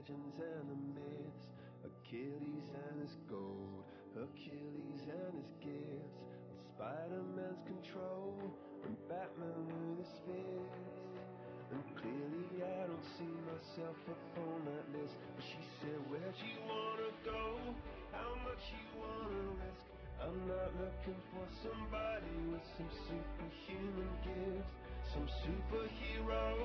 legends and the myths, Achilles and his gold, Hercules and his gifts, and Spider-Man's control, and Batman with his fist. And clearly I don't see myself up on that list. But she said, Where'd you wanna go? How much you wanna risk? I'm not looking for somebody with some superhuman gifts, some superhero.